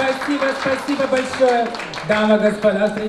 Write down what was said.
Спасибо, спасибо большое, дамы и господа.